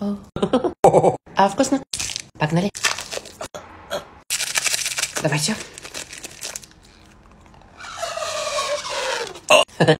А вкусно? Погнали. Давайте.